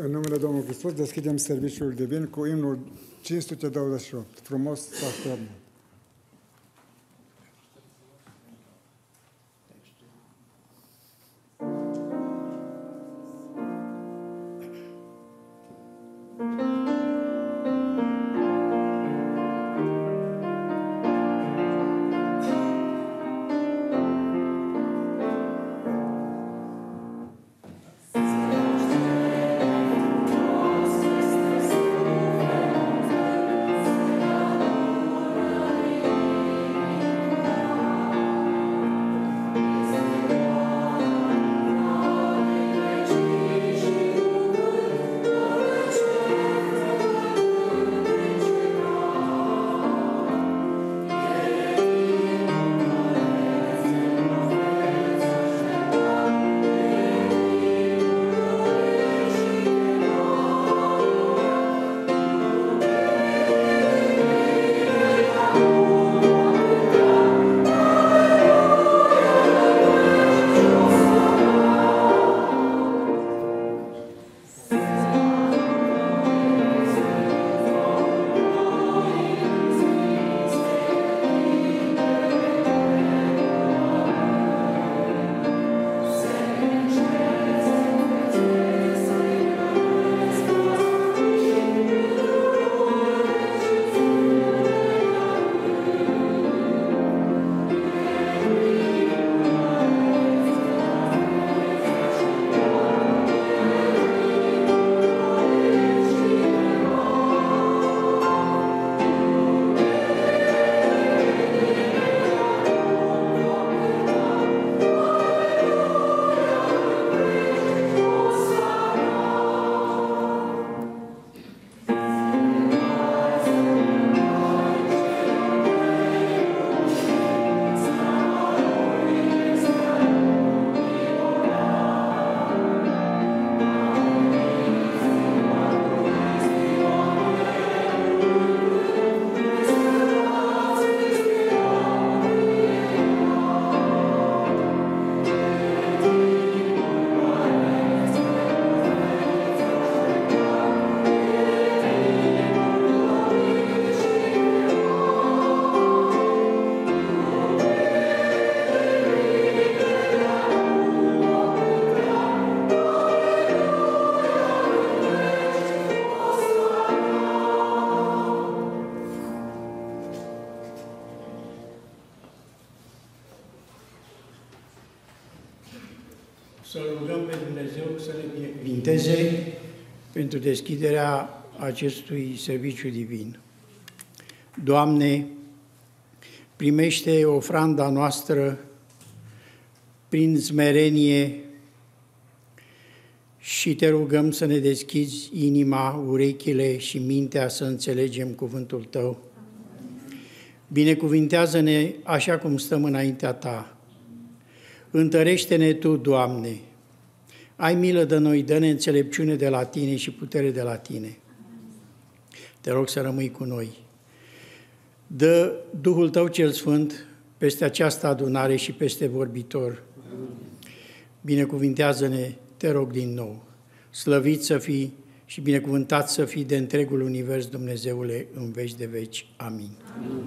În numele Domnului Hristos deschidem serviciul divin cu imnul 528. Frumos să ne binecuvinteze pentru deschiderea acestui serviciu divin. Doamne, primește ofranda noastră prin smerenie și te rugăm să ne deschizi inima, urechile și mintea să înțelegem cuvântul Tău. Binecuvintează-ne așa cum stăm înaintea Ta. Întărește-ne Tu, Doamne. Ai milă de noi, dă-ne înțelepciune de la Tine și putere de la Tine. Te rog să rămâi cu noi. Dă Duhul Tău cel Sfânt peste această adunare și peste vorbitor. Binecuvintează-ne, te rog din nou. Slăvit să fii și binecuvântat să fii de întregul univers, Dumnezeule, în veci de veci. Amin. Amin.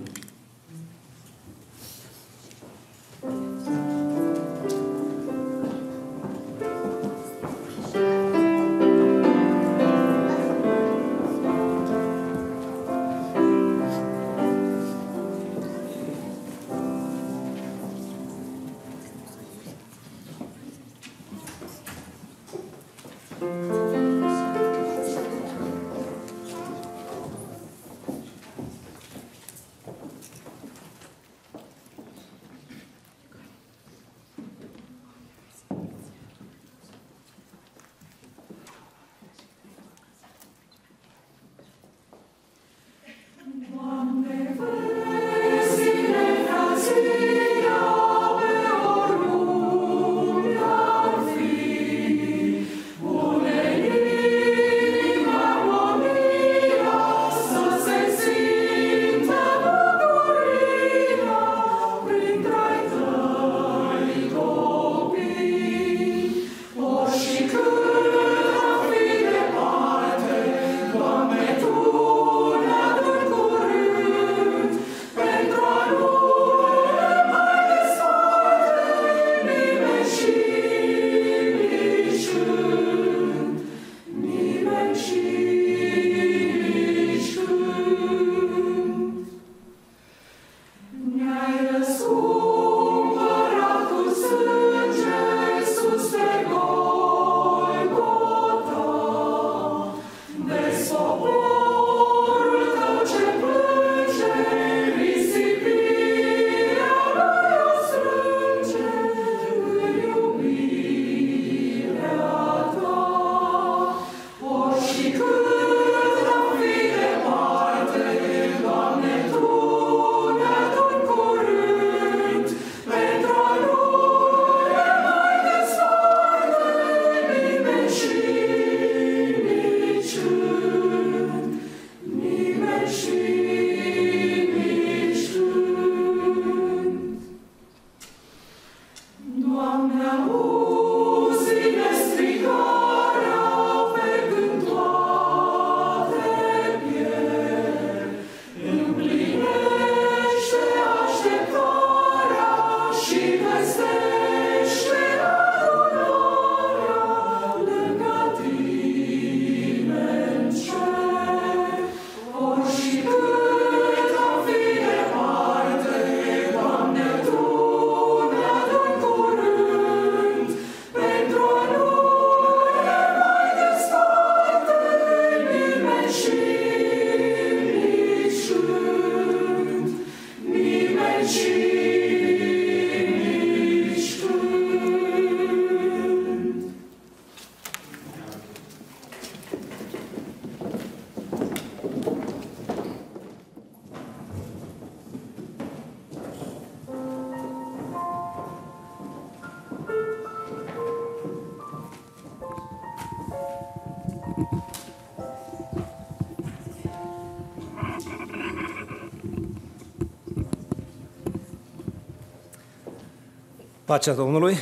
Pacea Domnului.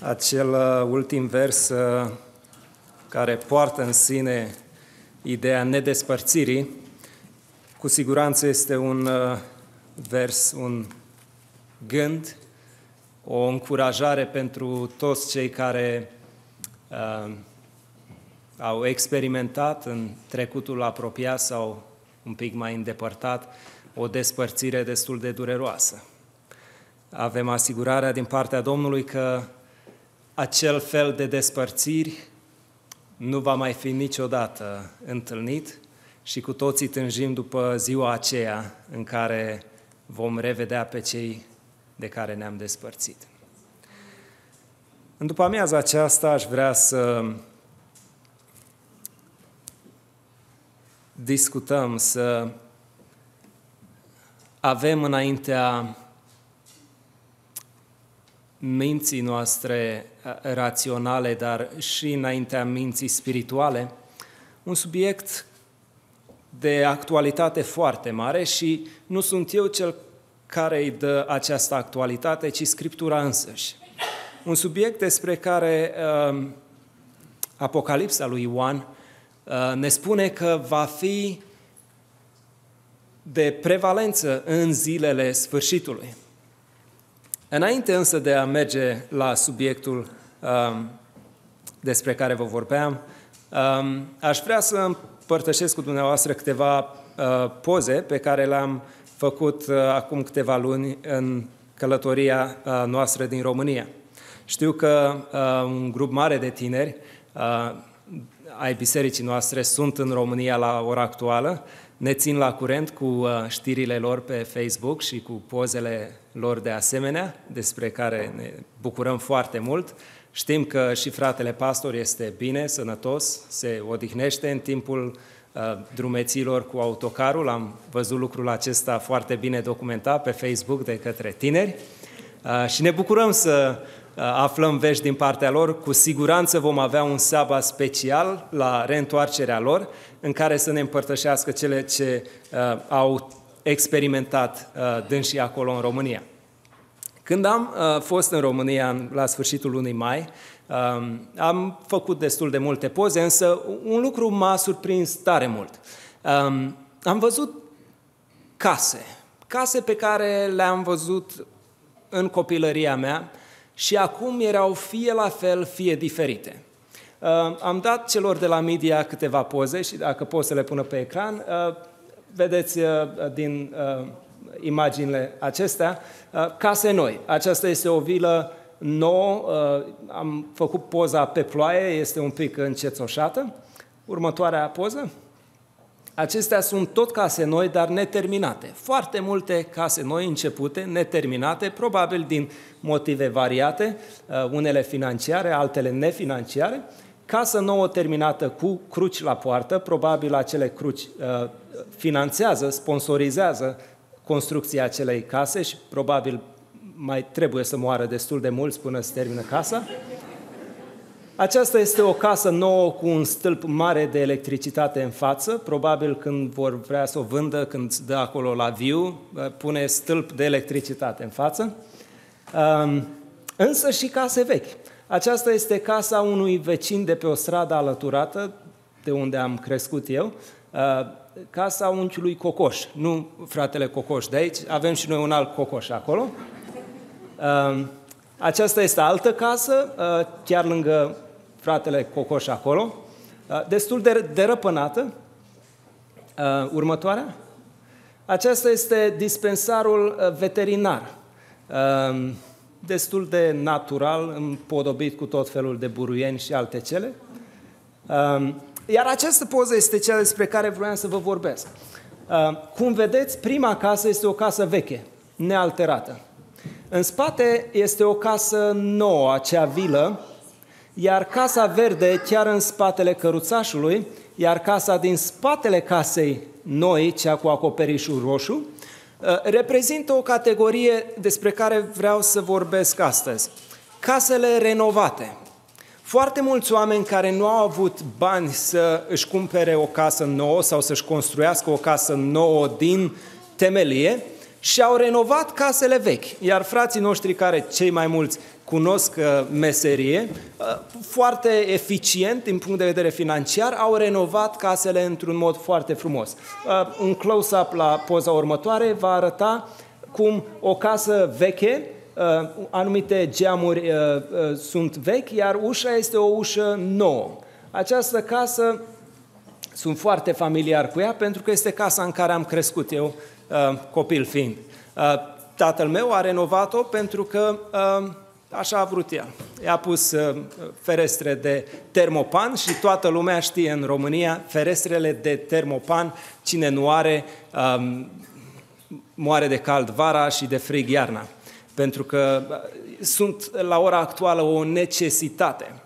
Acel uh, ultim vers uh, care poartă în sine ideea nedespărțirii, cu siguranță este un uh, vers, un gând, o încurajare pentru toți cei care uh, au experimentat în trecutul apropiat sau un pic mai îndepărtat o despărțire destul de dureroasă. Avem asigurarea din partea Domnului că acel fel de despărțiri nu va mai fi niciodată întâlnit și cu toții tânjim după ziua aceea în care vom revedea pe cei de care ne-am despărțit. În după amiaza aceasta aș vrea să discutăm, să avem înaintea minții noastre raționale, dar și înaintea minții spirituale, un subiect de actualitate foarte mare și nu sunt eu cel care îi dă această actualitate, ci Scriptura însăși. Un subiect despre care uh, Apocalipsa lui Ioan uh, ne spune că va fi de prevalență în zilele sfârșitului. Înainte însă de a merge la subiectul um, despre care vă vorbeam, um, aș vrea să împărtășesc cu dumneavoastră câteva uh, poze pe care le-am făcut uh, acum câteva luni în călătoria uh, noastră din România. Știu că uh, un grup mare de tineri uh, ai bisericii noastre sunt în România la ora actuală ne țin la curent cu uh, știrile lor pe Facebook și cu pozele lor de asemenea, despre care ne bucurăm foarte mult. Știm că și fratele pastor este bine, sănătos, se odihnește în timpul uh, drumeților cu autocarul. Am văzut lucrul acesta foarte bine documentat pe Facebook de către tineri uh, și ne bucurăm să aflăm vești din partea lor. Cu siguranță vom avea un sabat special la reîntoarcerea lor în care să ne împărtășească cele ce uh, au experimentat uh, dânsii acolo în România. Când am uh, fost în România la sfârșitul lunii mai, uh, am făcut destul de multe poze, însă un lucru m-a surprins tare mult. Uh, am văzut case, case pe care le-am văzut în copilăria mea și acum erau fie la fel, fie diferite. Uh, am dat celor de la media câteva poze și dacă pot să le pună pe ecran, uh, vedeți uh, din imaginile acestea, case noi. Aceasta este o vilă nouă, am făcut poza pe ploaie, este un pic încețoșată. Următoarea poză. Acestea sunt tot case noi, dar neterminate. Foarte multe case noi începute, neterminate, probabil din motive variate, unele financiare, altele nefinanciare, casă nouă terminată cu cruci la poartă, probabil acele cruci uh, finanțează, sponsorizează construcția acelei case și probabil mai trebuie să moară destul de mulți până se termină casa. Aceasta este o casă nouă cu un stâlp mare de electricitate în față. Probabil când vor vrea să o vândă, când dă acolo la viu, uh, pune stâlp de electricitate în față. Um, însă și case vechi. Aceasta este casa unui vecin de pe o stradă alăturată, de unde am crescut eu, uh, casa unchiului Cocoș, nu fratele Cocoș de aici, avem și noi un alt Cocoș acolo. Uh, aceasta este altă casă, uh, chiar lângă fratele Cocoș acolo, destul de derăpânată. Următoarea? Aceasta este dispensarul veterinar destul de natural, împodobit cu tot felul de buruieni și alte cele. Um, iar această poză este cea despre care vreau să vă vorbesc. Um, cum vedeți, prima casă este o casă veche, nealterată. În spate este o casă nouă, acea vilă, iar casa verde chiar în spatele căruțașului, iar casa din spatele casei noi, cea cu acoperișul roșu, Uh, reprezintă o categorie despre care vreau să vorbesc astăzi. Casele renovate. Foarte mulți oameni care nu au avut bani să își cumpere o casă nouă sau să-și construiască o casă nouă din temelie, și au renovat casele vechi. Iar frații noștri care cei mai mulți cunosc uh, meserie, uh, foarte eficient din punct de vedere financiar, au renovat casele într-un mod foarte frumos. Uh, un close-up la poza următoare va arăta cum o casă veche, anumite geamuri sunt vechi, iar ușa este o ușă nouă. Această casă sunt foarte familiar cu ea pentru că este casa în care am crescut eu, copil fiind. Tatăl meu a renovat-o pentru că Așa a vrut el. I-a pus uh, ferestre de termopan și toată lumea știe în România ferestrele de termopan, cine nu are, um, moare de cald vara și de frig iarna. Pentru că uh, sunt la ora actuală o necesitate.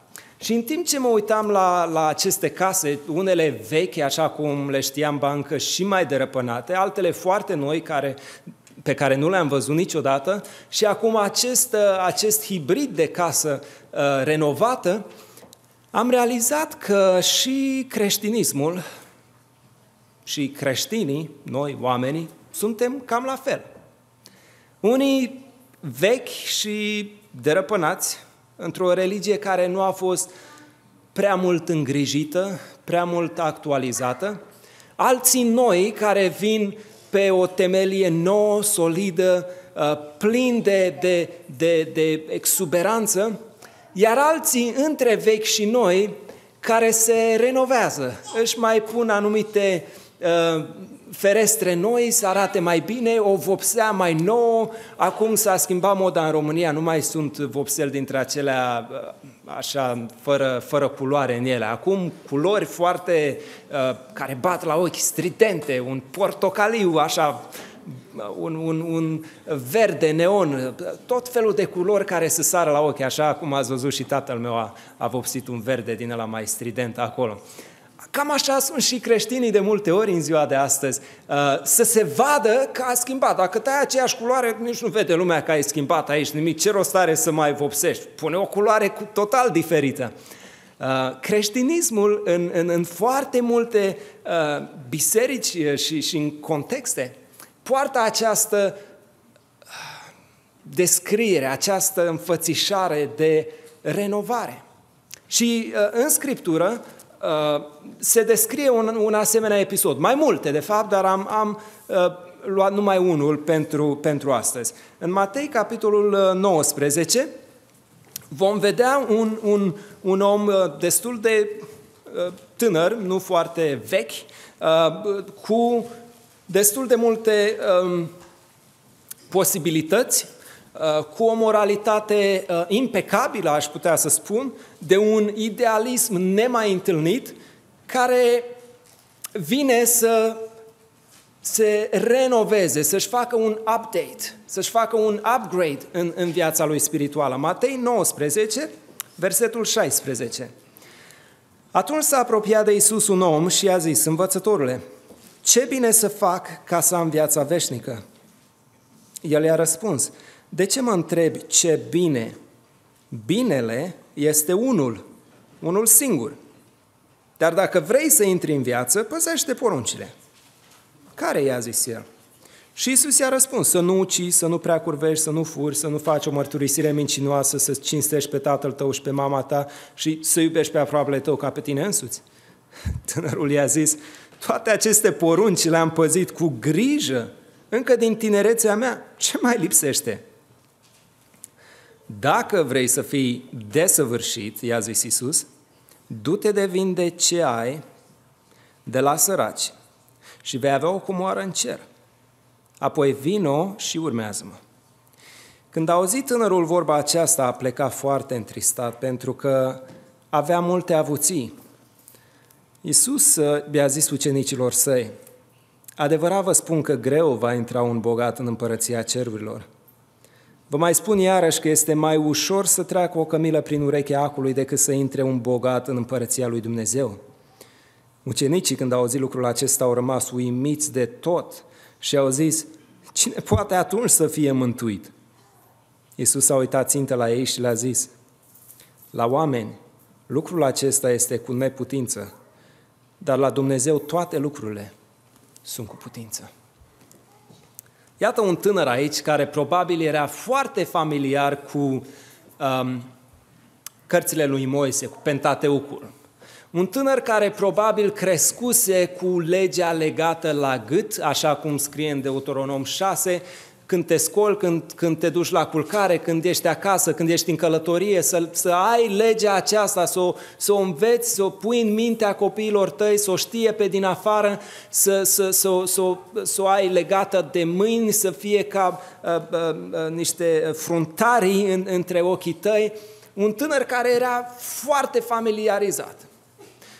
Și în timp ce mă uitam la, la aceste case, unele vechi, așa cum le știam bancă, și mai derăpânate, altele foarte noi, care pe care nu le-am văzut niciodată și acum acest, uh, acest hibrid de casă uh, renovată, am realizat că și creștinismul și creștinii, noi oamenii, suntem cam la fel. Unii vechi și derăpânați într-o religie care nu a fost prea mult îngrijită, prea mult actualizată, alții noi care vin pe o temelie nouă, solidă, uh, plin de, de, de, de exuberanță, iar alții între vechi și noi care se renovează, își mai pun anumite uh, ferestre noi, să arate mai bine, o vopsea mai nouă. Acum s-a schimbat moda în România, nu mai sunt vopsel dintre acelea uh, așa, fără, fără culoare în ele. Acum culori foarte, uh, care bat la ochi, stridente, un portocaliu, așa, un, un, un verde neon, tot felul de culori care să sară la ochi, așa cum ați văzut și tatăl meu a, a vopsit un verde din ăla mai strident acolo. Cam așa sunt și creștinii de multe ori în ziua de astăzi. Uh, să se vadă că a schimbat. Dacă tai aceeași culoare, nici nu vede lumea că ai schimbat aici nimic. Ce rost are să mai vopsești? Pune o culoare total diferită. Uh, creștinismul în, în, în foarte multe uh, biserici și, și în contexte poartă această descriere, această înfățișare de renovare. Și în Scriptură Uh, se descrie un, un asemenea episod. Mai multe, de fapt, dar am, am uh, luat numai unul pentru, pentru astăzi. În Matei, capitolul 19, uh, vom vedea un, un, un om destul de tânăr, nu foarte vechi, cu destul de multe um, posibilități Uh, cu o moralitate uh, impecabilă, aș putea să spun, de un idealism nemai întâlnit, care vine să se renoveze, să-și facă un update, să-și facă un upgrade în, în viața lui spirituală. Matei 19, versetul 16. Atunci s-a apropiat de Isus un om și a zis, învățătorule, ce bine să fac ca să am viața veșnică? El i-a răspuns, de ce mă întrebi ce bine? Binele este unul, unul singur. Dar dacă vrei să intri în viață, păzește poruncile. Care i-a zis el? Și Isus i-a răspuns, să nu ucizi, să nu prea curvești, să nu furi, să nu faci o mărturisire mincinoasă, să cinstești pe tatăl tău și pe mama ta și să iubești pe aproapele tău ca pe tine însuți. Tânărul i-a zis, toate aceste porunci le-am păzit cu grijă încă din tinerețea mea. Ce mai lipsește? Dacă vrei să fii desăvârșit, i-a zis Iisus, du-te de vinde ce ai de la săraci și vei avea o comoară în cer. Apoi vino și urmează-mă. Când a auzit tânărul vorba aceasta, a plecat foarte întristat pentru că avea multe avuții. Iisus uh, i-a zis ucenicilor săi, adevărat vă spun că greu va intra un bogat în împărăția cerurilor. Vă mai spun iarăși că este mai ușor să treacă o cămilă prin urechea acului decât să intre un bogat în împărăția lui Dumnezeu. Ucenicii, când au auzit lucrul acesta, au rămas uimiți de tot și au zis, cine poate atunci să fie mântuit? Iisus a uitat țintă la ei și le-a zis, la oameni, lucrul acesta este cu neputință, dar la Dumnezeu toate lucrurile sunt cu putință. Iată un tânăr aici care probabil era foarte familiar cu um, cărțile lui Moise, cu Pentateucul. Un tânăr care probabil crescuse cu legea legată la gât, așa cum scrie în Deuteronom 6, când te scoli, când, când te duci la culcare, când ești acasă, când ești în călătorie, să, să ai legea aceasta, să o, să o înveți, să o pui în mintea copiilor tăi, să o știe pe din afară, să, să, să, să, să o ai legată de mâini, să fie ca uh, uh, uh, niște fruntarii în, între ochii tăi. Un tânăr care era foarte familiarizat.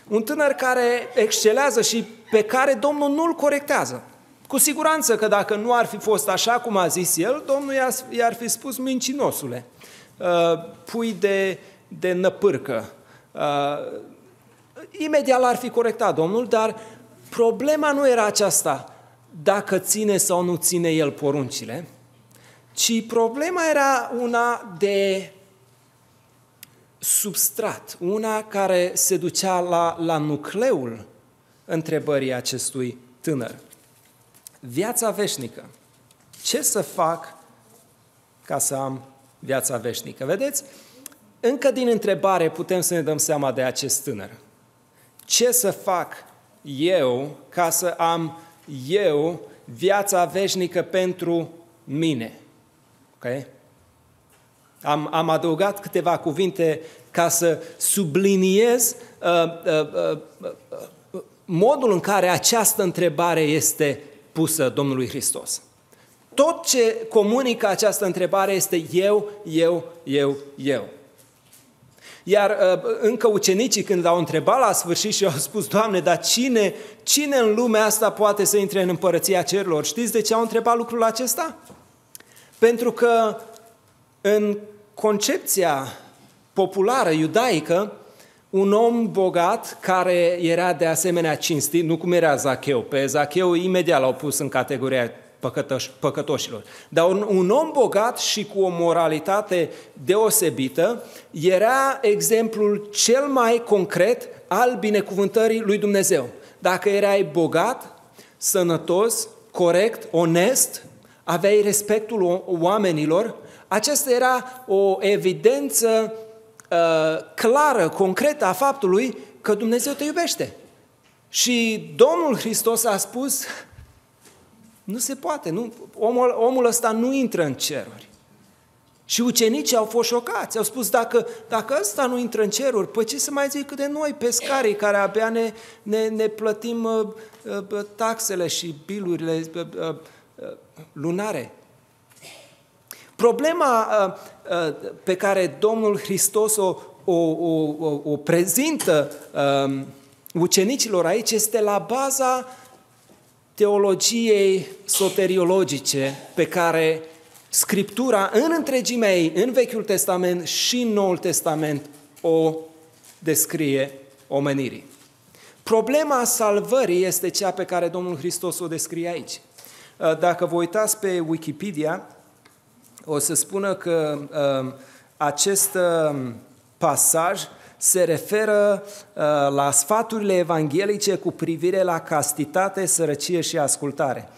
Un tânăr care excelează și pe care Domnul nu-l corectează. Cu siguranță că dacă nu ar fi fost așa cum a zis el, Domnul i-ar fi spus mincinosule, uh, pui de, de năpârcă. Uh, imediat l-ar fi corectat Domnul, dar problema nu era aceasta, dacă ține sau nu ține el poruncile, ci problema era una de substrat, una care se ducea la, la nucleul întrebării acestui tânăr viața veșnică. Ce să fac ca să am viața veșnică? Vedeți? Încă din întrebare putem să ne dăm seama de acest tânăr. Ce să fac eu ca să am eu viața veșnică pentru mine? Ok? Am, am adăugat câteva cuvinte ca să subliniez uh, uh, uh, uh, modul în care această întrebare este pusă Domnului Hristos. Tot ce comunică această întrebare este eu, eu, eu, eu. Iar uh, încă ucenicii când au întrebat la sfârșit și au spus, Doamne, dar cine, cine în lumea asta poate să intre în împărăția cerurilor? Știți de ce au întrebat lucrul acesta? Pentru că în concepția populară iudaică, un om bogat care era de asemenea cinstit, nu cum era Zacheu, pe Zacheu imediat l-au pus în categoria păcătoș, păcătoșilor. Dar un, un om bogat și cu o moralitate deosebită era exemplul cel mai concret al binecuvântării lui Dumnezeu. Dacă erai bogat, sănătos, corect, onest, aveai respectul oamenilor, aceasta era o evidență Uh, clară, concretă a faptului că Dumnezeu te iubește. Și Domnul Hristos a spus, nu se poate, nu, omul, omul ăsta nu intră în ceruri. Și ucenicii au fost șocați, au spus, dacă, dacă ăsta nu intră în ceruri, păi ce să mai zic de noi, pescarii, care abia ne, ne, ne plătim uh, uh, taxele și bilurile uh, uh, lunare? Problema uh, uh, pe care Domnul Hristos o, o, o, o prezintă um, ucenicilor aici este la baza teologiei soteriologice pe care Scriptura în întregimea ei, în Vechiul Testament și în Noul Testament, o descrie omenirii. Problema salvării este cea pe care Domnul Hristos o descrie aici. Uh, dacă vă uitați pe Wikipedia, o să spună că uh, acest uh, pasaj se referă uh, la sfaturile evanghelice cu privire la castitate, sărăcie și ascultare.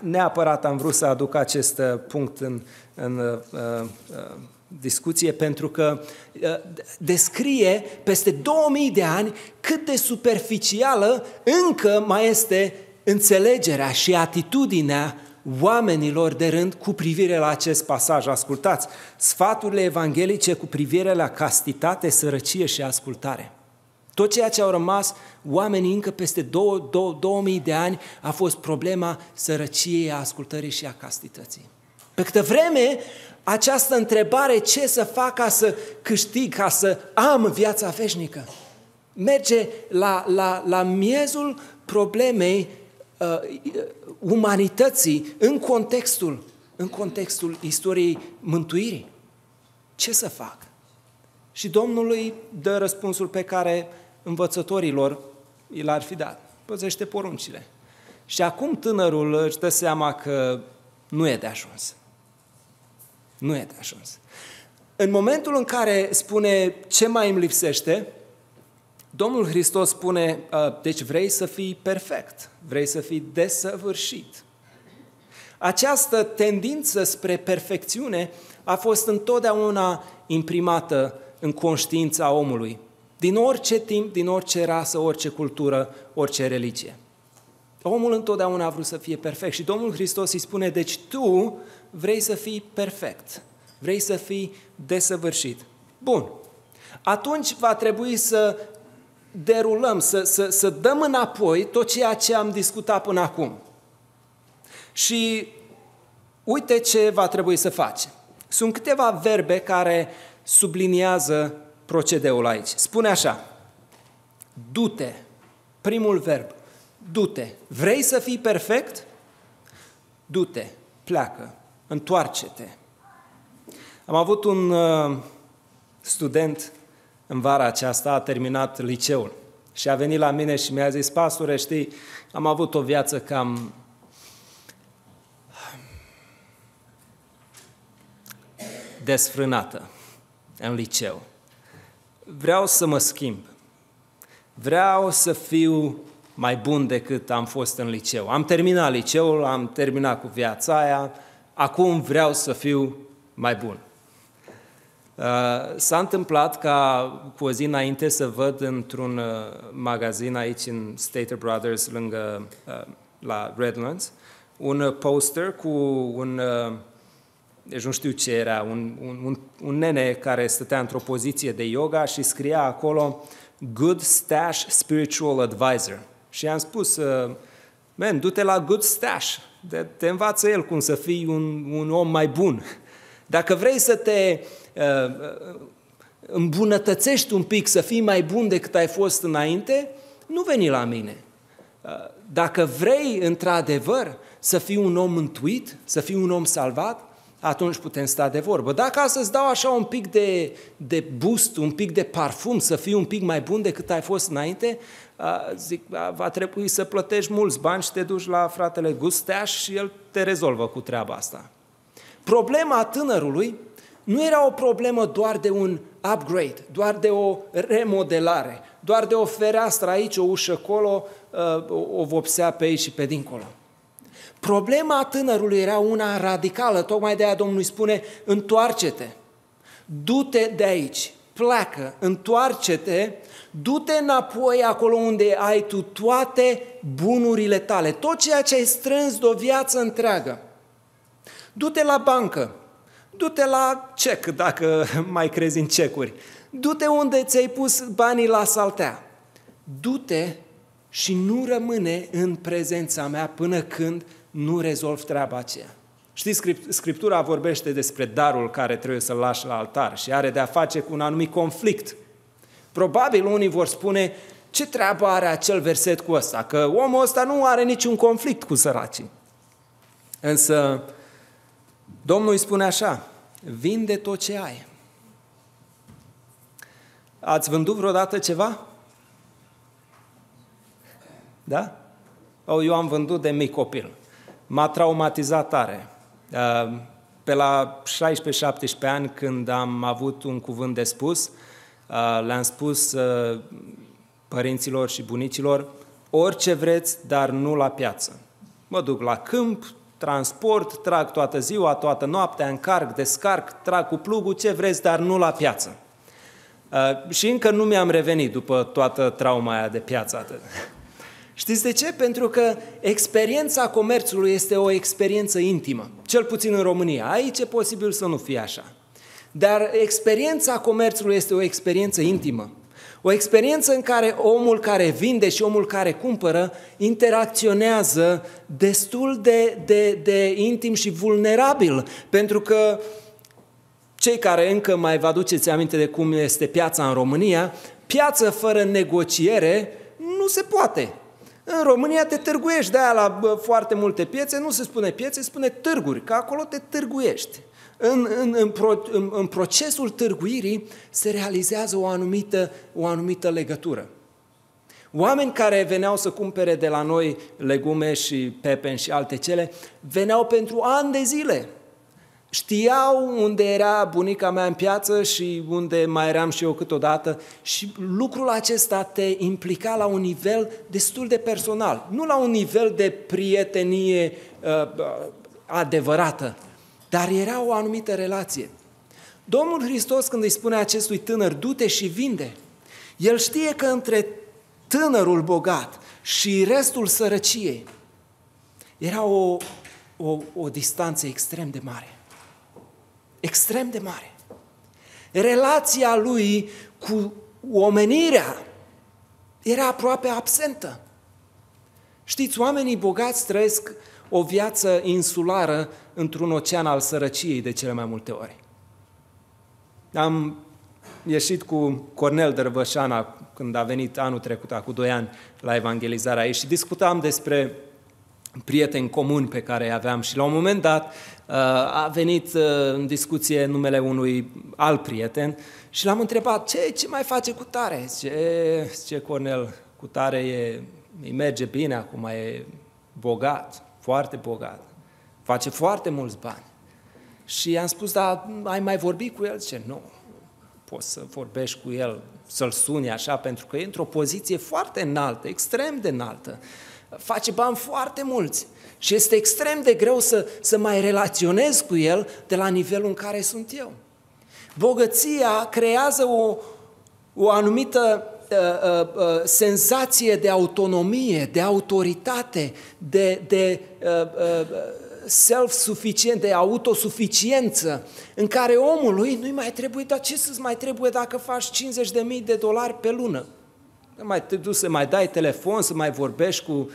Neapărat am vrut să aduc acest uh, punct în, în uh, uh, discuție pentru că uh, descrie peste 2000 de ani cât de superficială încă mai este înțelegerea și atitudinea oamenilor de rând cu privire la acest pasaj. Ascultați, sfaturile evanghelice cu privire la castitate, sărăcie și ascultare. Tot ceea ce au rămas oamenii încă peste două, două, 2000 de ani a fost problema sărăciei, a ascultării și a castității. Pe câtă vreme, această întrebare, ce să fac ca să câștig, ca să am viața veșnică, merge la, la, la miezul problemei uh, umanității în contextul, în contextul istoriei mântuirii. Ce să fac? Și Domnul îi dă răspunsul pe care învățătorilor i l-ar fi dat. Păzește poruncile. Și acum tânărul își dă seama că nu e de ajuns. Nu e de ajuns. În momentul în care spune ce mai îmi lipsește, Domnul Hristos spune, deci vrei să fii perfect, vrei să fii desăvârșit. Această tendință spre perfecțiune a fost întotdeauna imprimată în conștiința omului, din orice timp, din orice rasă, orice cultură, orice religie. Omul întotdeauna a vrut să fie perfect și Domnul Hristos îi spune, deci tu vrei să fii perfect, vrei să fii desăvârșit. Bun, atunci va trebui să derulăm, să, să, să dăm înapoi tot ceea ce am discutat până acum. Și uite ce va trebui să facem. Sunt câteva verbe care subliniază procedeul aici. Spune așa, du-te, primul verb, du-te. Vrei să fii perfect? Du-te, pleacă, întoarce-te. Am avut un uh, student în vara aceasta, a terminat liceul și a venit la mine și mi-a zis, pastore, știi, am avut o viață cam desfrânată în liceu. Vreau să mă schimb. Vreau să fiu mai bun decât am fost în liceu. Am terminat liceul, am terminat cu viața aia, acum vreau să fiu mai bun. Uh, s-a întâmplat ca cu o zi înainte să văd într-un uh, magazin aici în Stater Brothers, lângă uh, la Redlands, un poster cu un deci nu știu ce era, un, un, un nene care stătea într-o poziție de yoga și scria acolo Good Stash Spiritual Advisor. Și i-am spus, uh, man, du-te la Good Stash, de, te învață el cum să fii un, un om mai bun. Dacă vrei să te uh, uh, îmbunătățești un pic, să fii mai bun decât ai fost înainte, nu veni la mine. Uh, dacă vrei, într-adevăr, să fii un om mântuit, să fii un om salvat, atunci putem sta de vorbă. Dacă astăzi dau așa un pic de, de boost, un pic de parfum, să fii un pic mai bun decât ai fost înainte, zic, va trebui să plătești mulți bani și te duci la fratele Gusteaș și el te rezolvă cu treaba asta. Problema tânărului nu era o problemă doar de un upgrade, doar de o remodelare, doar de o fereastră aici, o ușă acolo, o vopsea pe aici și pe dincolo. Problema tânărului era una radicală, tocmai de aia Domnul îi spune, întoarce-te, du-te de aici, pleacă, întoarce-te, du-te înapoi acolo unde ai tu toate bunurile tale, tot ceea ce ai strâns de o viață întreagă. Du-te la bancă, du-te la cec, dacă mai crezi în cecuri, du-te unde ți-ai pus banii la saltea, du-te și nu rămâne în prezența mea până când nu rezolvi treaba aceea. Știți, Scriptura vorbește despre darul care trebuie să-l lași la altar și are de-a face cu un anumit conflict. Probabil unii vor spune, ce treabă are acel verset cu ăsta? Că omul ăsta nu are niciun conflict cu săracii. Însă, Domnul îi spune așa, vinde tot ce ai. Ați vândut vreodată ceva? Da? O, eu am vândut de mic copil m-a traumatizat tare. Uh, pe la 16-17 ani, când am avut un cuvânt de spus, uh, le-am spus uh, părinților și bunicilor, orice vreți, dar nu la piață. Mă duc la câmp, transport, trag toată ziua, toată noaptea, încarc, descarc, trag cu plugul, ce vreți, dar nu la piață. Și încă nu mi-am revenit după toată trauma aia de piață atât. Știți de ce? Pentru că experiența comerțului este o experiență intimă, cel puțin în România. Aici e posibil să nu fie așa. Dar experiența comerțului este o experiență intimă. O experiență în care omul care vinde și omul care cumpără interacționează destul de, de, de intim și vulnerabil, pentru că cei care încă mai vă aduceți aminte de cum este piața în România, piață fără negociere nu se poate. În România te târguiești, de-aia la foarte multe piețe nu se spune piețe, se spune târguri, că acolo te târguiești. În, în, în, pro, în, în procesul târguirii se realizează o anumită, o anumită legătură. Oameni care veneau să cumpere de la noi legume și pepen și alte cele, veneau pentru ani de zile Știau unde era bunica mea în piață și unde mai eram și eu câteodată și lucrul acesta te implica la un nivel destul de personal, nu la un nivel de prietenie uh, adevărată, dar era o anumită relație. Domnul Hristos când îi spune acestui tânăr, du-te și vinde, el știe că între tânărul bogat și restul sărăciei era o, o, o distanță extrem de mare. Extrem de mare. Relația lui cu omenirea era aproape absentă. Știți, oamenii bogați trăiesc o viață insulară într-un ocean al sărăciei de cele mai multe ori. Am ieșit cu Cornel Dărvășana când a venit anul trecut, cu doi ani, la evangelizarea aici și discutam despre prieteni comuni pe care îi aveam și la un moment dat uh, a venit uh, în discuție numele unui alt prieten și l-am întrebat, ce, ce mai face cu tare? Ce, ce Cornel, cu tare e, îi merge bine acum, e bogat, foarte bogat, face foarte mulți bani. Și i-am spus, dar ai mai vorbit cu el? Ce nu, poți să vorbești cu el, să-l suni așa, pentru că e într-o poziție foarte înaltă, extrem de înaltă. Face bani foarte mulți și este extrem de greu să, să mai relaționez cu el de la nivelul în care sunt eu. Bogăția creează o, o anumită uh, uh, uh, senzație de autonomie, de autoritate, de, de uh, uh, self-suficient, de autosuficiență, în care omului nu-i mai trebuie, dar ce să-ți mai trebuie dacă faci 50.000 de dolari pe lună? Nu mai te duci să mai dai telefon, să mai vorbești cu...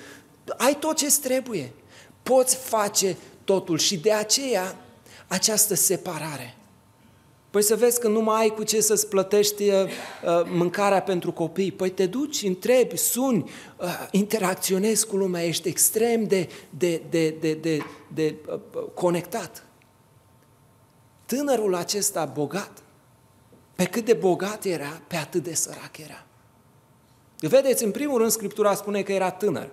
Ai tot ce trebuie. Poți face totul și de aceea această separare. Păi să vezi că nu mai ai cu ce să-ți plătești uh, uh, mâncarea pentru copii. Păi te duci, întrebi, suni, uh, interacționezi cu lumea, ești extrem de, de, de, de, de, de uh, conectat. Tânărul acesta bogat, pe cât de bogat era, pe atât de sărac era. Vedeți, în primul rând, Scriptura spune că era tânăr.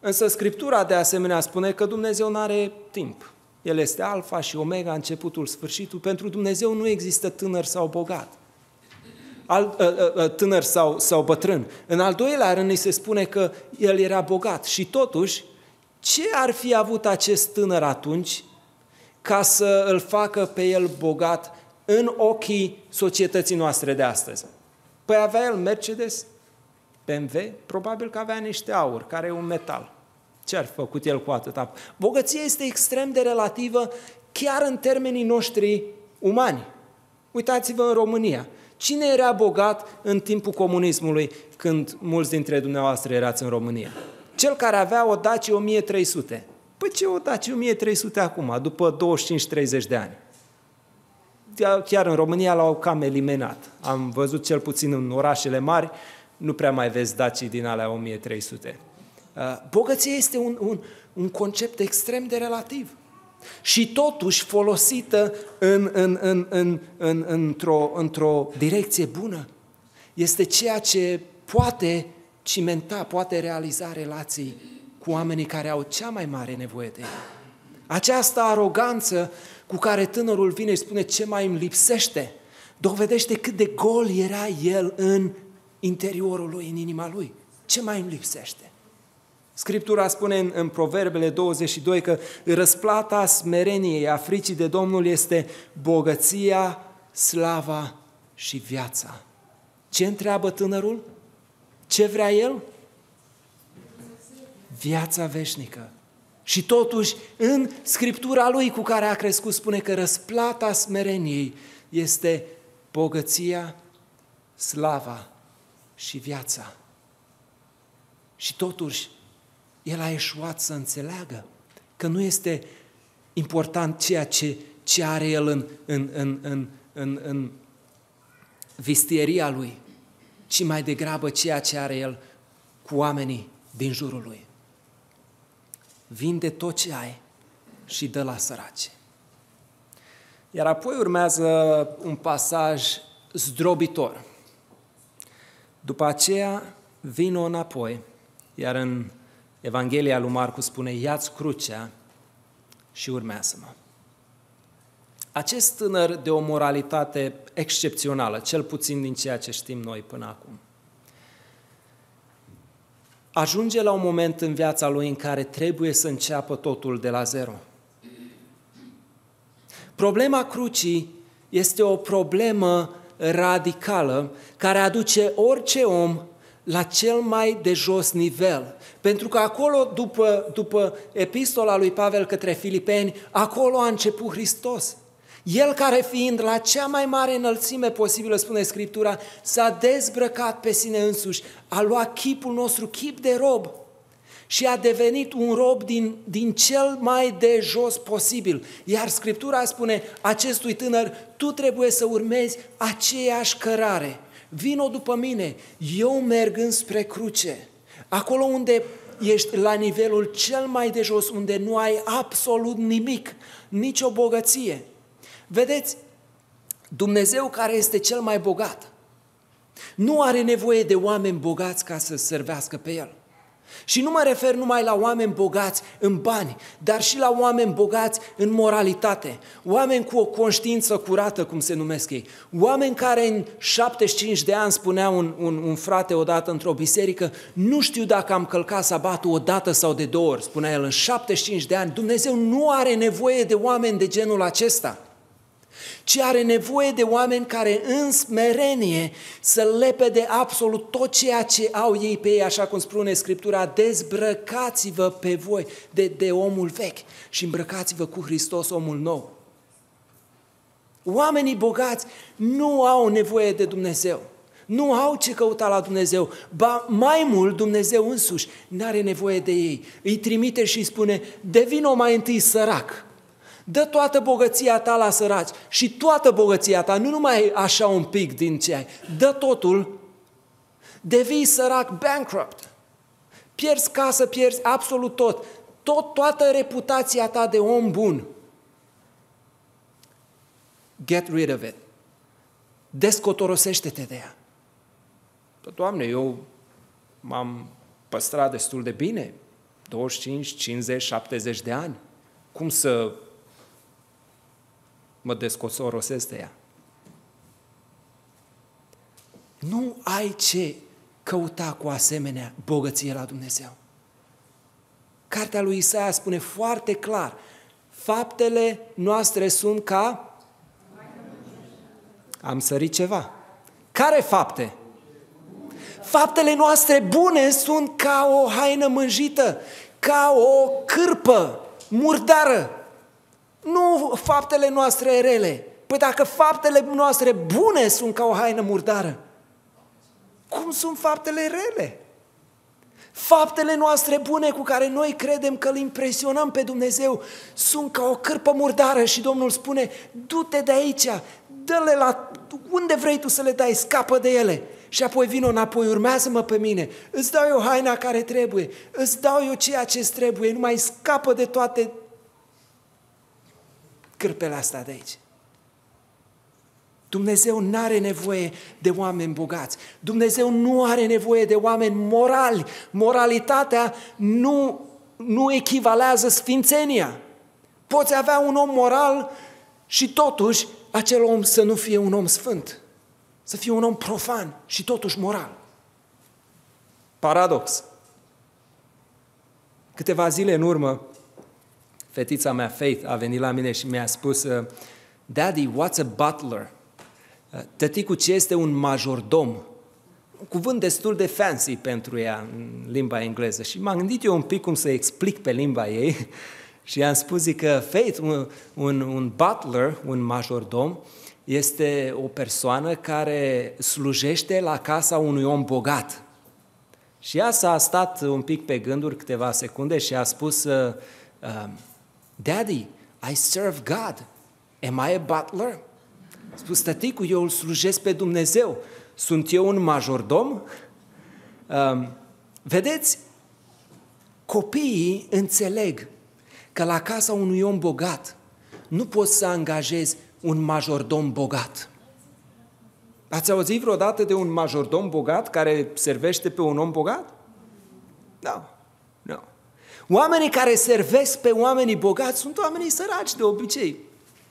Însă Scriptura de asemenea spune că Dumnezeu nu are timp. El este alfa și omega, începutul, sfârșitul. Pentru Dumnezeu nu există tânăr sau bogat. Al, ă, ă, ă, tânăr sau, sau bătrân. În al doilea rând îi se spune că el era bogat și totuși, ce ar fi avut acest tânăr atunci ca să îl facă pe el bogat în ochii societății noastre de astăzi? Păi avea el Mercedes, BMW, probabil că avea niște aur, care e un metal. Ce ar fi făcut el cu atâta? Bogăția este extrem de relativă chiar în termenii noștri umani. Uitați-vă în România. Cine era bogat în timpul comunismului când mulți dintre dumneavoastră erați în România? Cel care avea o Dacia 1300. Păi ce o Dacia 1300 acum, după 25-30 de ani? Chiar în România l-au cam eliminat. Am văzut cel puțin în orașele mari, nu prea mai vezi Dacia din alea 1300. Uh, bogăția este un, un, un concept extrem de relativ și totuși folosită în, în, în, în, în, într-o, într-o direcție bună. Este ceea ce poate cimenta, poate realiza relații cu oamenii care au cea mai mare nevoie de el. Această aroganță cu care tânărul vine și spune ce mai îmi lipsește, dovedește cât de gol era el în interiorul lui, în inima lui. Ce mai îmi lipsește? Scriptura spune în, în Proverbele 22 că răsplata smereniei, a fricii de Domnul este bogăția, slava și viața. Ce întreabă tânărul? Ce vrea el? Viața veșnică. Și totuși, în Scriptura lui cu care a crescut, spune că răsplata smereniei este bogăția, slava și viața. Și totuși, el a eșuat să înțeleagă că nu este important ceea ce, ce are el în, în, în, în, în, în vistieria lui, ci mai degrabă ceea ce are el cu oamenii din jurul lui. Vinde tot ce ai și dă la săraci. Iar apoi urmează un pasaj zdrobitor. După aceea, vino înapoi, iar în Evanghelia lui Marcu spune, ia-ți crucea și urmează-mă. Acest tânăr de o moralitate excepțională, cel puțin din ceea ce știm noi până acum, ajunge la un moment în viața lui în care trebuie să înceapă totul de la zero. Problema crucii este o problemă radicală care aduce orice om la cel mai de jos nivel. Pentru că acolo, după, după epistola lui Pavel către Filipeni, acolo a început Hristos. El care fiind la cea mai mare înălțime posibilă, spune Scriptura, s-a dezbrăcat pe sine însuși, a luat chipul nostru, chip de rob, și a devenit un rob din, din cel mai de jos posibil. Iar Scriptura spune acestui tânăr, tu trebuie să urmezi aceeași cărare. Vino după mine, eu merg înspre cruce. Acolo unde ești la nivelul cel mai de jos, unde nu ai absolut nimic, nicio bogăție. Vedeți, Dumnezeu care este cel mai bogat, nu are nevoie de oameni bogați ca să servească pe El. Și nu mă refer numai la oameni bogați în bani, dar și la oameni bogați în moralitate, oameni cu o conștiință curată, cum se numesc ei, oameni care în 75 de ani spunea un, un, un frate odată într-o biserică, nu știu dacă am călcat sabatul o dată sau de două ori, spunea el, în 75 de ani, Dumnezeu nu are nevoie de oameni de genul acesta ci are nevoie de oameni care în smerenie să lepe de absolut tot ceea ce au ei pe ei, așa cum spune Scriptura, dezbrăcați-vă pe voi de, de omul vechi și îmbrăcați-vă cu Hristos omul nou. Oamenii bogați nu au nevoie de Dumnezeu. Nu au ce căuta la Dumnezeu, ba mai mult Dumnezeu însuși nu are nevoie de ei. Îi trimite și îi spune, devină mai întâi sărac, Dă toată bogăția ta la săraci și toată bogăția ta, nu numai așa un pic din ce ai, dă totul, devii sărac bankrupt. Pierzi casă, pierzi absolut tot. tot. Toată reputația ta de om bun. Get rid of it. Descotorosește-te de ea. Doamne, eu m-am păstrat destul de bine, 25, 50, 70 de ani. Cum să mă descosorosesc de ea. Nu ai ce căuta cu asemenea bogăție la Dumnezeu. Cartea lui Isaia spune foarte clar, faptele noastre sunt ca... Am sărit ceva. Care fapte? Faptele noastre bune sunt ca o haină mânjită, ca o cârpă murdară. Nu faptele noastre rele. Păi dacă faptele noastre bune sunt ca o haină murdară, cum sunt faptele rele? Faptele noastre bune cu care noi credem că îl impresionăm pe Dumnezeu sunt ca o cârpă murdară și Domnul spune, du-te de aici, dă-le la unde vrei tu să le dai, scapă de ele și apoi vino înapoi, urmează-mă pe mine, îți dau eu haina care trebuie, îți dau eu ceea ce îți trebuie, nu mai scapă de toate cârpele asta de aici. Dumnezeu nu are nevoie de oameni bogați. Dumnezeu nu are nevoie de oameni morali. Moralitatea nu, nu echivalează sfințenia. Poți avea un om moral și totuși acel om să nu fie un om sfânt. Să fie un om profan și totuși moral. Paradox. Câteva zile în urmă, fetița mea, Faith, a venit la mine și mi-a spus, uh, Daddy, what's a butler? Uh, tăticu, ce este un majordom? Un cuvânt destul de fancy pentru ea în limba engleză. Și m-am gândit eu un pic cum să explic pe limba ei și am spus zic că Faith, un, un, un butler, un majordom, este o persoană care slujește la casa unui om bogat. Și ea s-a stat un pic pe gânduri câteva secunde și a spus, uh, uh, Daddy, I serve God. Am I a butler? Spus, tăticu, eu îl slujesc pe Dumnezeu. Sunt eu un majordom? Um, vedeți, copiii înțeleg că la casa unui om bogat nu poți să angajezi un majordom bogat. Ați auzit vreodată de un majordom bogat care servește pe un om bogat? Nu. No. Nu. No. Oamenii care servesc pe oamenii bogați sunt oamenii săraci de obicei.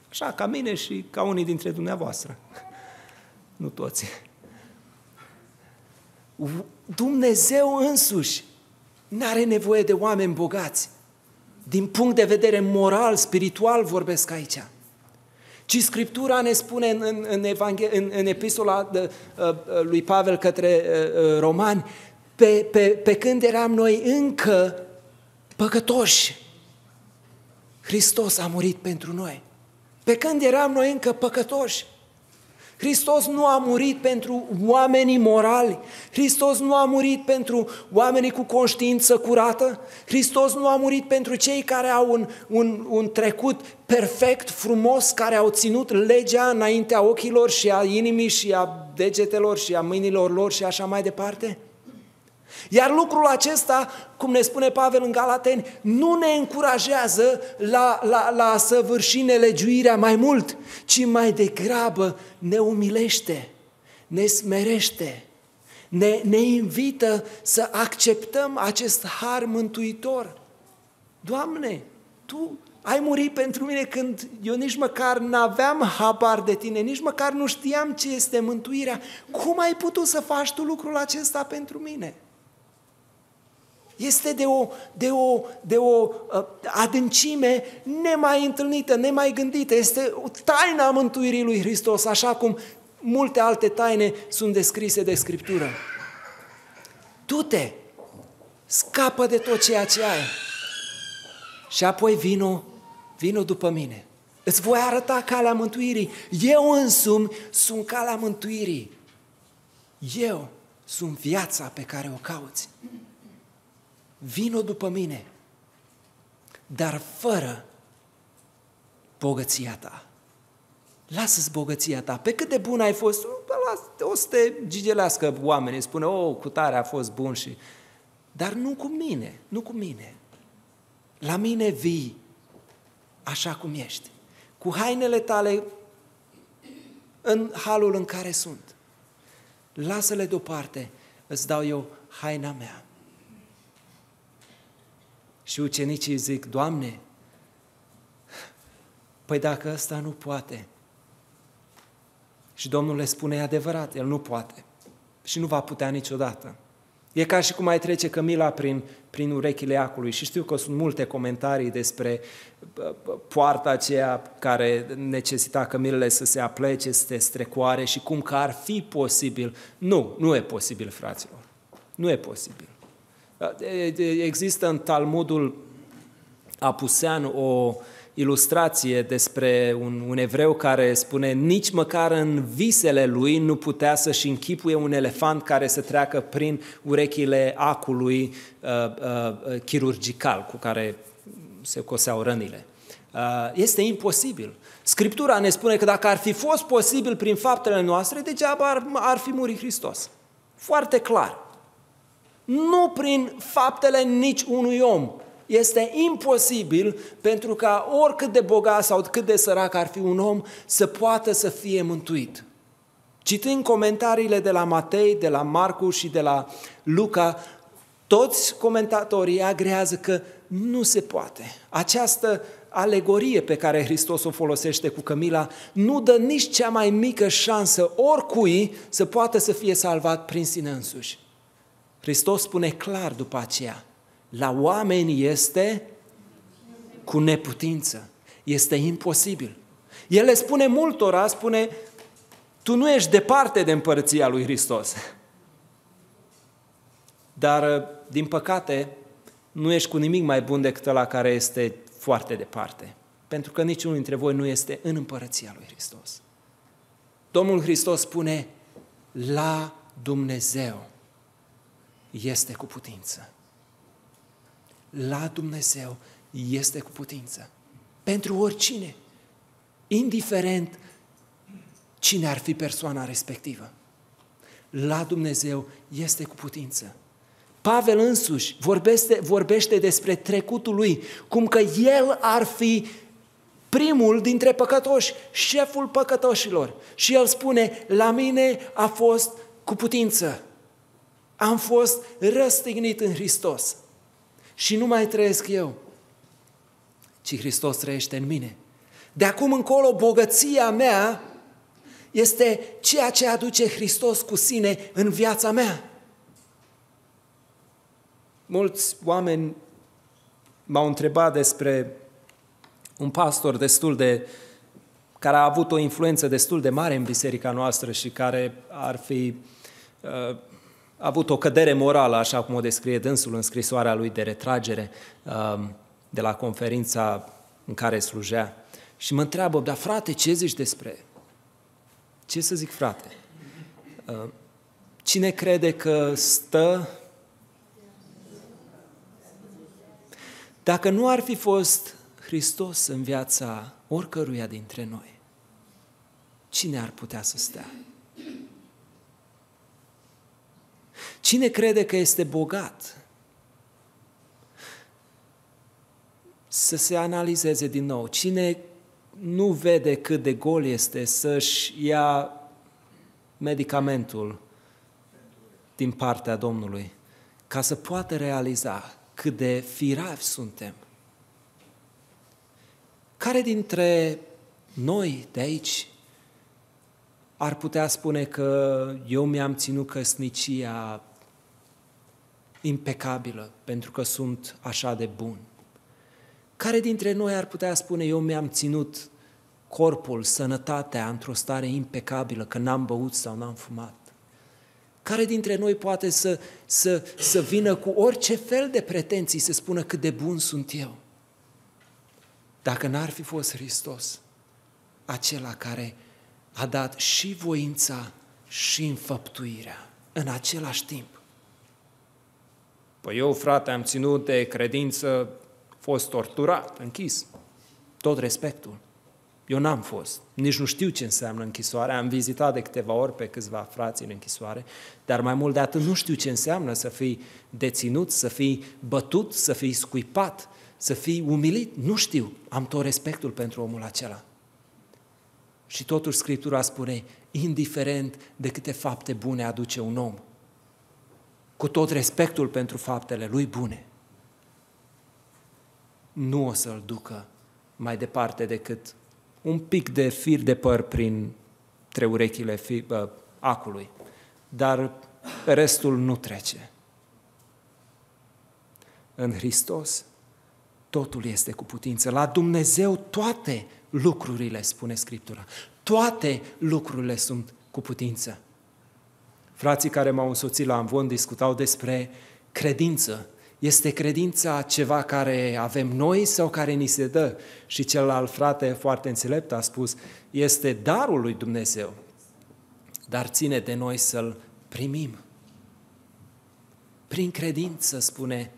Așa, ca mine și ca unii dintre dumneavoastră. Nu toți. Dumnezeu însuși nu are nevoie de oameni bogați. Din punct de vedere moral, spiritual vorbesc aici. Ci Scriptura ne spune în, în, în, Evangel- în, în epistola de, uh, uh, lui Pavel către uh, uh, romani, pe, pe, pe când eram noi încă păcătoși, Hristos a murit pentru noi. Pe când eram noi încă păcătoși, Hristos nu a murit pentru oamenii morali, Hristos nu a murit pentru oamenii cu conștiință curată, Hristos nu a murit pentru cei care au un, un, un trecut perfect, frumos, care au ținut legea înaintea ochilor și a inimii și a degetelor și a mâinilor lor și așa mai departe. Iar lucrul acesta, cum ne spune Pavel în Galateni, nu ne încurajează la, la, la a săvârși nelegiuirea mai mult, ci mai degrabă ne umilește, ne smerește, ne, ne invită să acceptăm acest har mântuitor. Doamne, Tu ai murit pentru mine când eu nici măcar n-aveam habar de tine, nici măcar nu știam ce este mântuirea. Cum ai putut să faci tu lucrul acesta pentru mine? Este de o, de o, de o uh, adâncime nemai întâlnită, nemai gândită. Este o taina mântuirii lui Hristos, așa cum multe alte taine sunt descrise de Scriptură. Du-te, scapă de tot ceea ce ai și apoi vino, vino după mine. Îți voi arăta calea mântuirii. Eu însumi sunt calea mântuirii. Eu sunt viața pe care o cauți vino după mine, dar fără bogăția ta. Lasă-ți bogăția ta. Pe cât de bun ai fost, o să te gigelească oamenii, spune, oh, cu tare a fost bun și... Dar nu cu mine, nu cu mine. La mine vii așa cum ești, cu hainele tale în halul în care sunt. Lasă-le deoparte, îți dau eu haina mea. Și ucenicii zic, Doamne, păi dacă ăsta nu poate. Și Domnul le spune, e adevărat, El nu poate. Și nu va putea niciodată. E ca și cum ai trece cămila prin, prin urechile acului și știu că sunt multe comentarii despre poarta aceea care necesita cămilele să se aplece, să se strecoare și cum că ar fi posibil. Nu, nu e posibil, fraților. Nu e posibil. Există în Talmudul Apusean o ilustrație despre un, un evreu care spune nici măcar în visele lui nu putea să-și închipuie un elefant care să treacă prin urechile acului uh, uh, chirurgical cu care se coseau rănile. Uh, este imposibil. Scriptura ne spune că dacă ar fi fost posibil prin faptele noastre, degeaba ar, ar fi murit Hristos. Foarte clar. Nu prin faptele nici unui om. Este imposibil pentru ca oricât de bogat sau cât de sărac ar fi un om să poată să fie mântuit. Citind comentariile de la Matei, de la Marcu și de la Luca, toți comentatorii agrează că nu se poate. Această alegorie pe care Hristos o folosește cu Camila nu dă nici cea mai mică șansă oricui să poată să fie salvat prin sine însuși. Hristos spune clar după aceea, la oameni este cu neputință, este imposibil. El le spune multora, spune, tu nu ești departe de împărăția lui Hristos. Dar, din păcate, nu ești cu nimic mai bun decât la care este foarte departe. Pentru că niciunul dintre voi nu este în împărăția lui Hristos. Domnul Hristos spune, la Dumnezeu este cu putință. La Dumnezeu este cu putință. Pentru oricine, indiferent cine ar fi persoana respectivă. La Dumnezeu este cu putință. Pavel însuși vorbește, vorbește despre trecutul lui, cum că el ar fi primul dintre păcătoși, șeful păcătoșilor. Și el spune, la mine a fost cu putință. Am fost răstignit în Hristos. Și nu mai trăiesc eu, ci Hristos trăiește în mine. De acum încolo, bogăția mea este ceea ce aduce Hristos cu sine în viața mea. mulți oameni m-au întrebat despre un pastor destul de care a avut o influență destul de mare în biserica noastră și care ar fi uh, avut o cădere morală, așa cum o descrie dânsul în scrisoarea lui de retragere uh, de la conferința în care slujea. Și mă întreabă, dar frate, ce zici despre? Ce să zic, frate? Uh, cine crede că stă Dacă nu ar fi fost Hristos în viața oricăruia dintre noi, cine ar putea să stea? Cine crede că este bogat? Să se analizeze din nou. Cine nu vede cât de gol este să-și ia medicamentul din partea Domnului ca să poată realiza cât de firavi suntem. Care dintre noi de aici ar putea spune că eu mi-am ținut căsnicia impecabilă pentru că sunt așa de bun? Care dintre noi ar putea spune eu mi-am ținut corpul, sănătatea într-o stare impecabilă, că n-am băut sau n-am fumat? Care dintre noi poate să, să, să vină cu orice fel de pretenții să spună cât de bun sunt eu? Dacă n-ar fi fost Hristos, acela care a dat și voința și înfăptuirea în același timp. Păi eu, frate, am ținut de credință, fost torturat, închis. Tot respectul. Eu n-am fost, nici nu știu ce înseamnă închisoare, am vizitat de câteva ori pe câțiva frați în închisoare, dar mai mult de atât nu știu ce înseamnă să fii deținut, să fii bătut, să fii scuipat, să fii umilit. Nu știu, am tot respectul pentru omul acela. Și totuși Scriptura spune, indiferent de câte fapte bune aduce un om, cu tot respectul pentru faptele lui bune, nu o să-l ducă mai departe decât un pic de fir de păr prin tre urechile fi, uh, acului, dar restul nu trece. În Hristos totul este cu putință. La Dumnezeu toate lucrurile, spune Scriptura. Toate lucrurile sunt cu putință. Frații care m-au însoțit la Amvon discutau despre credință este credința ceva care avem noi sau care ni se dă? Și celălalt frate foarte înțelept a spus, este darul lui Dumnezeu, dar ține de noi să-l primim. Prin credință, spune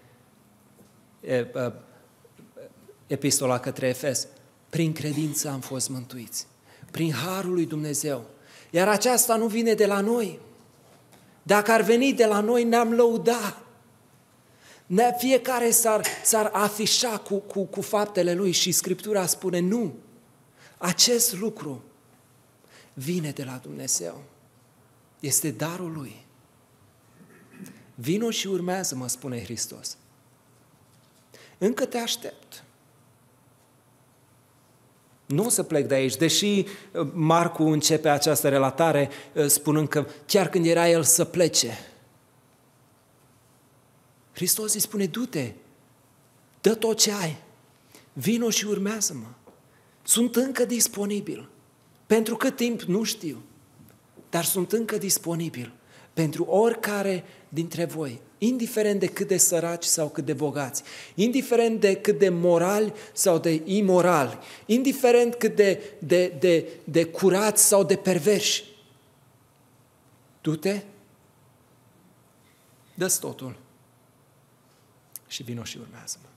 epistola către Efes, prin credință am fost mântuiți, prin harul lui Dumnezeu. Iar aceasta nu vine de la noi. Dacă ar veni de la noi, ne-am lăudat fiecare s-ar, s-ar afișa cu, cu, cu faptele lui și Scriptura spune nu. Acest lucru vine de la Dumnezeu. Este darul lui. Vino și urmează, mă spune Hristos. Încă te aștept. Nu o să plec de aici, deși uh, Marcu începe această relatare uh, spunând că chiar când era el să plece, Hristos îi spune, du-te, dă tot ce ai, vino și urmează-mă. Sunt încă disponibil. Pentru cât timp, nu știu, dar sunt încă disponibil pentru oricare dintre voi, indiferent de cât de săraci sau cât de bogați, indiferent de cât de morali sau de imorali, indiferent cât de, de, de, de curați sau de perverși. Du-te, dă totul și vino și urmează-mă.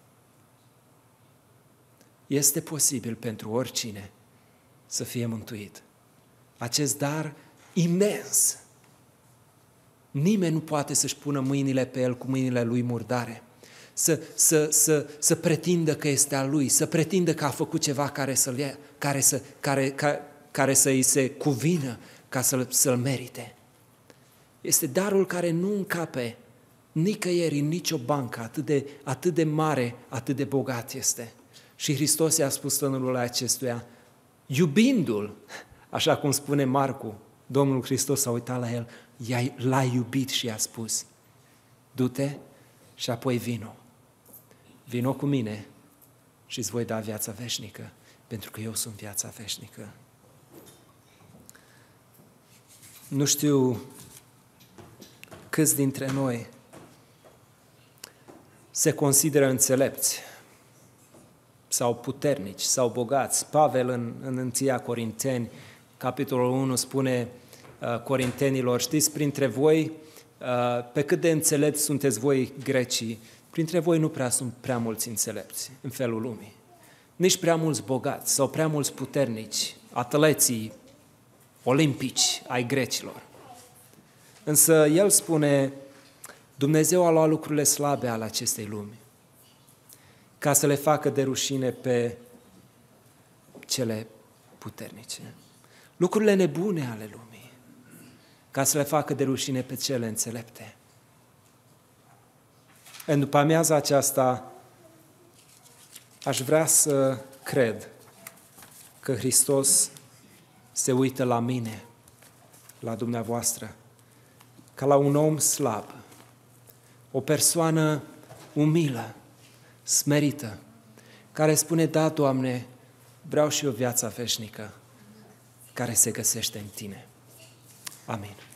Este posibil pentru oricine să fie mântuit. Acest dar imens. Nimeni nu poate să-și pună mâinile pe el cu mâinile lui murdare. Să, să, să, să pretindă că este al lui, să pretindă că a făcut ceva care, să-l ia, care, să, care, care, care să îi se cuvină ca să-l, să-l merite. Este darul care nu încape nicăieri, în nicio bancă, atât de, atât de mare, atât de bogat este. Și Hristos i-a spus tânărului acestuia, iubindu-l, așa cum spune Marcu, Domnul Hristos s-a uitat la el, l-a iubit și i-a spus, du-te și apoi vino. Vino cu mine și îți voi da viața veșnică, pentru că eu sunt viața veșnică. Nu știu câți dintre noi se consideră înțelepți sau puternici sau bogați. Pavel în, în Înția Corinteni, capitolul 1, spune uh, corintenilor, știți, printre voi, uh, pe cât de înțelepți sunteți voi grecii, printre voi nu prea sunt prea mulți înțelepți în felul lumii. Nici prea mulți bogați sau prea mulți puternici, atleții olimpici ai grecilor. Însă el spune, Dumnezeu a luat lucrurile slabe ale acestei lumi ca să le facă de rușine pe cele puternice. Lucrurile nebune ale lumii, ca să le facă de rușine pe cele înțelepte. În după amiaza aceasta, aș vrea să cred că Hristos se uită la mine, la dumneavoastră, ca la un om slab, o persoană umilă, smerită, care spune, da, Doamne, vreau și eu viața veșnică care se găsește în Tine. Amin.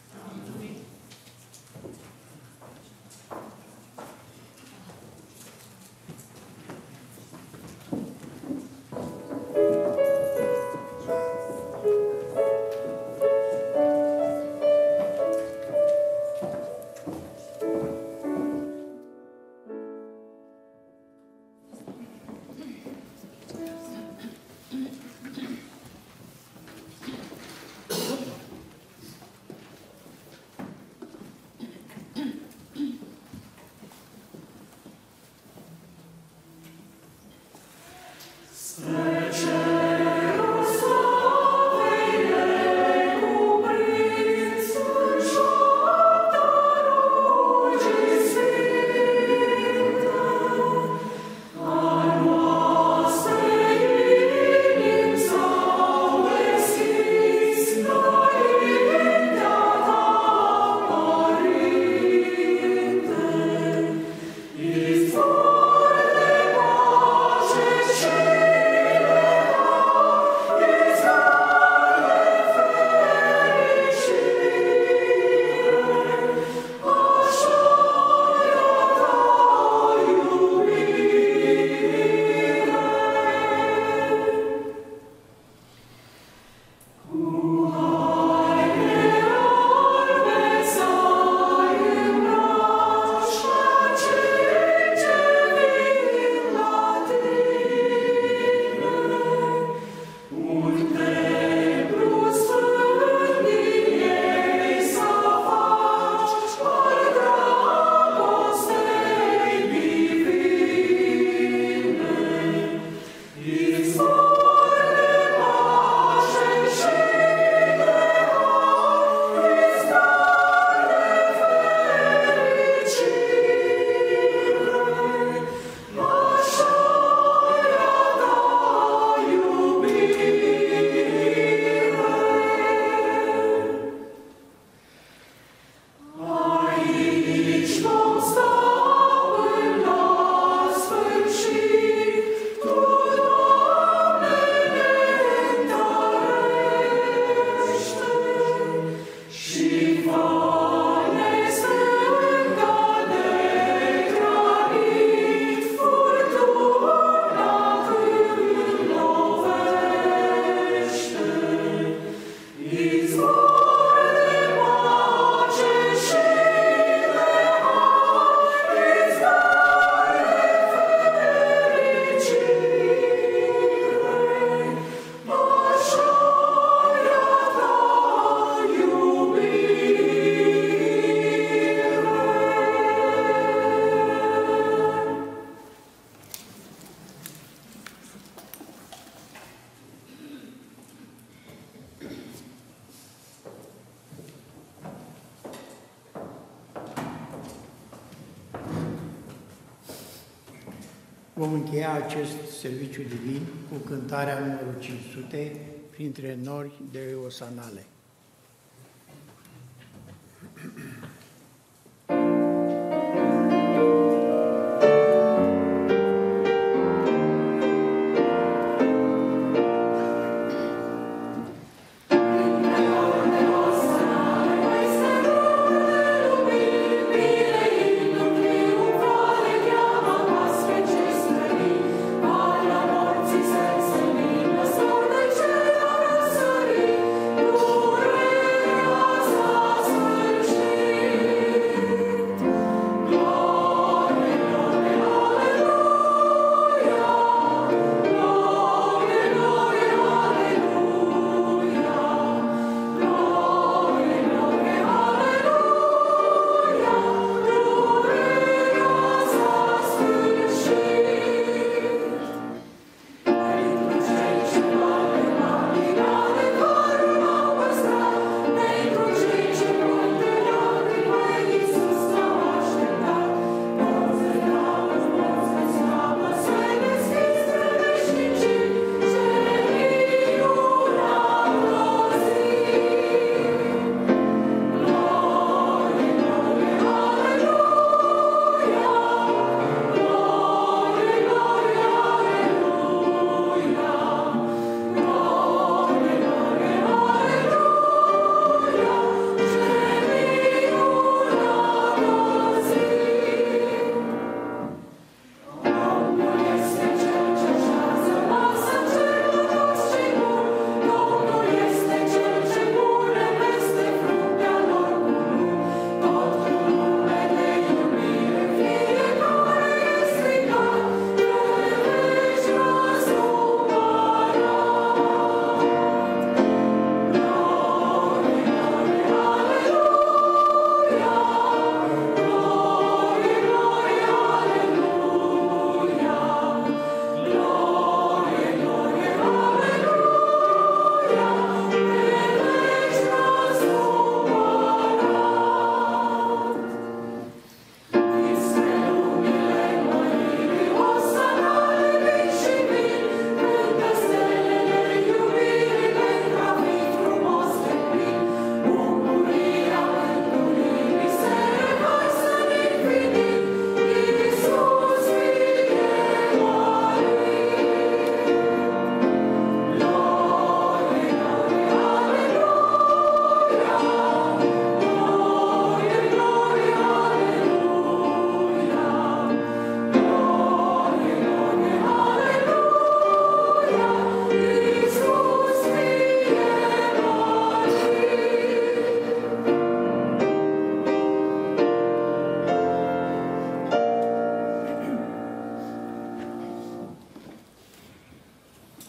Încheia acest serviciu divin cu cântarea numărul 500 printre nori de osanale.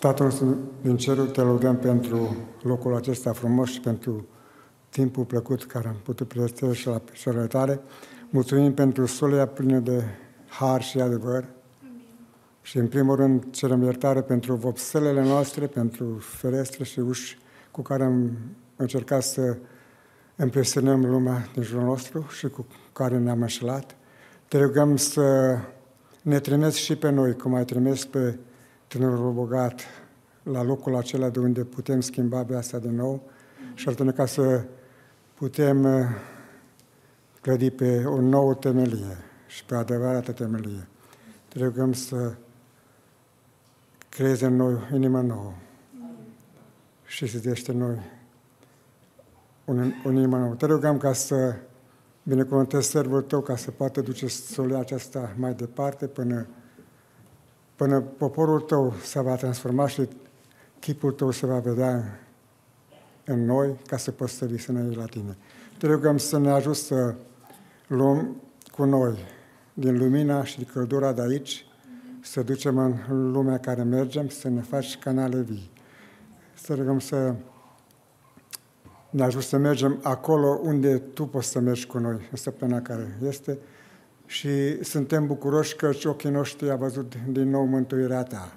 Tatăl nostru din cerul, te lăudăm pentru locul acesta frumos și pentru timpul plăcut care am putut prestări și la picioarele tale. Mulțumim pentru solia plină de har și adevăr. Și în primul rând cerem iertare pentru vopselele noastre, pentru ferestre și uși cu care am încercat să impresionăm lumea din jurul nostru și cu care ne-am înșelat. Te rugăm să ne trimeți și pe noi, cum ai trimis pe tânărul bogat la locul acela de unde putem schimba viața de nou și atunci ca să putem uh, clădi pe o nouă temelie și pe adevărată temelie. Te rugăm să creezi în noi inima nouă și să dește noi un, un inimă nouă. Te rugăm ca să binecuvântezi servul tău ca să poată duce solia aceasta mai departe până, până poporul tău se va transforma și chipul tău se va vedea în noi ca să poți să vii la tine. Te rugăm să ne ajut să luăm cu noi din lumina și din căldura de aici, să ducem în lumea care mergem, să ne faci canale vii. Să rugăm să ne ajut să mergem acolo unde Tu poți să mergi cu noi în săptămâna care este și suntem bucuroși că ochii noștri a văzut din nou mântuirea Ta.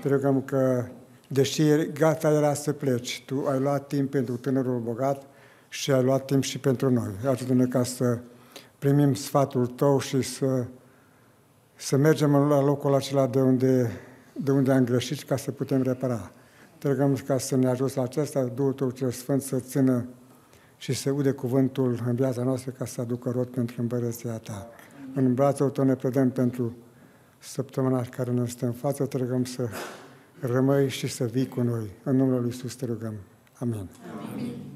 Te rugăm că, deși gata era să pleci, Tu ai luat timp pentru tânărul bogat și ai luat timp și pentru noi. Ajută-ne ca să primim sfatul Tău și să, să mergem la locul acela de unde, de unde am greșit ca să putem repara. Te rugăm ca să ne ajuți la acesta, Duhul Tău cel Sfânt să țină și să ude cuvântul în viața noastră ca să aducă rot pentru împărăția Ta. În brațul Tău ne predăm pentru săptămâna care ne stă în față, te rugăm să rămâi și să vii cu noi. În numele Lui Iisus te rugăm. Amin. Amin.